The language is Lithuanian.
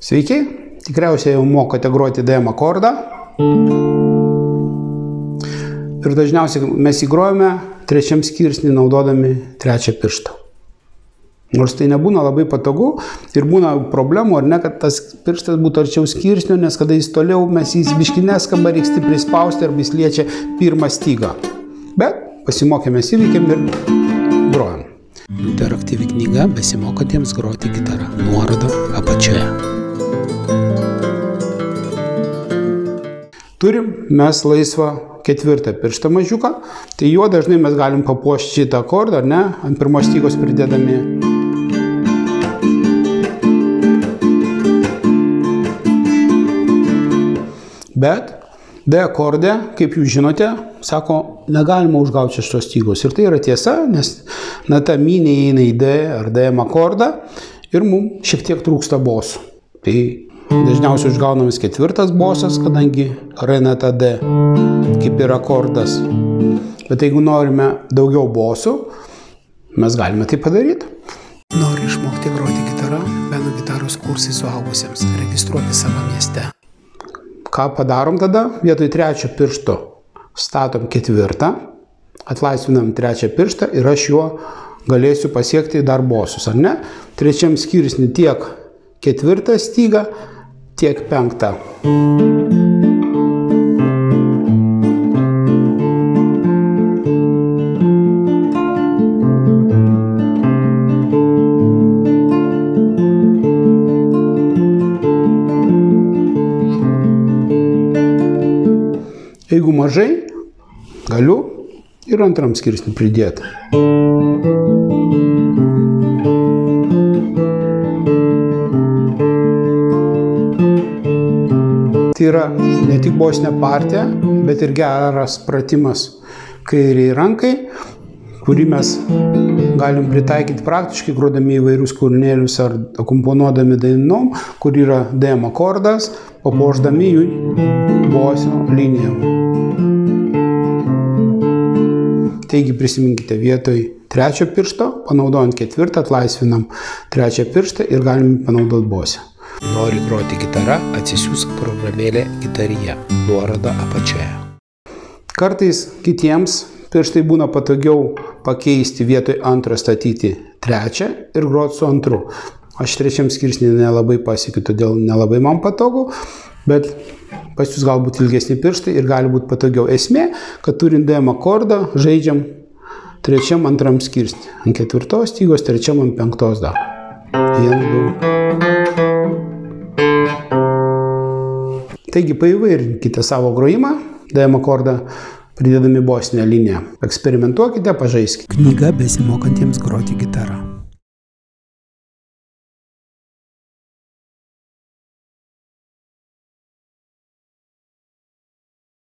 Sveiki, tikriausiai jau mokate groti DM akordą. Ir dažniausiai mes įgrojame trečiam skirsnį naudodami trečią pirštą. Nors tai nebūna labai patogu ir būna problemų, ar ne, kad tas pirštas būtų arčiau skirsnio, nes kada jis toliau, mes jį biškinės skamba, reikia stipriai spausti arba jis liečia pirmą stygą. Bet pasimokėme įveikėm ir grojam. Interaktyvi knyga besimokantiems groti gitarą. Nuoroda apačioje. Turim mes laisvą ketvirtą pirštą mažiuką, tai juo dažnai mes galim papuošti šitą akordą, ar ne, ant pirmos stygos pridedami Bet D akorde, kaip jūs žinote, sako, negalima užgauti šeštos stygos. Ir tai yra tiesa, nes nata minė įeina į D ar DM akordą ir mums šiek tiek trūksta bosų. Tai dažniausiai užgaunamas ketvirtas bosas, kadangi R nata D kaip ir akordas. Bet jeigu norime daugiau bosų, mes galime tai padaryti. Nori išmokti groti gitarą? Beno gitaros kursai suaugusiems. Registruoti savo mieste. Ką padarom tada? Vietoj trečio piršto statom ketvirtą, atlaisvinam trečią pirštą ir aš juo galėsiu pasiekti dar bosus, ar ne? Trečiam skirsnį tiek ketvirtą stygą, tiek penktą. Jeigu mažai, galiu ir antram skirsnį pridėti. Tai yra ne tik bosinė partija, bet ir geras pratimas kairiai rankai, kurį mes galim pritaikyti praktiškai, grodami įvairius kūrinėlius ar akomponuodami dainom, kur yra DM akordas, papuošdami jų bosio linijom. Taigi prisiminkite vietoj trečio piršto, panaudojant ketvirtą, atlaisvinam trečią pirštą ir galim panaudoti bosę. Nori groti gitarą, atsisiųsk programėlę gitarija. Nuoroda apačioje. Kartais kitiems pirštai būna patogiau pakeisti vietoj antro statyti trečią ir groti su antru. Aš trečiam skirsnį nelabai pasiekiu, todėl nelabai man patogu, bet pas jūs galbūt ilgesni pirštai ir gali būti patogiau. Esmė, kad turint DM akordą, žaidžiam trečiam antram skirsnį. Ant ketvirtos stygos, trečiam ant penktos dar. Vien, du. Taigi paįvairinkite savo grojimą, DM akordą, pridedami bosinę liniją. Eksperimentuokite, pažaiskite. Knyga besimokantiems groti gitarą.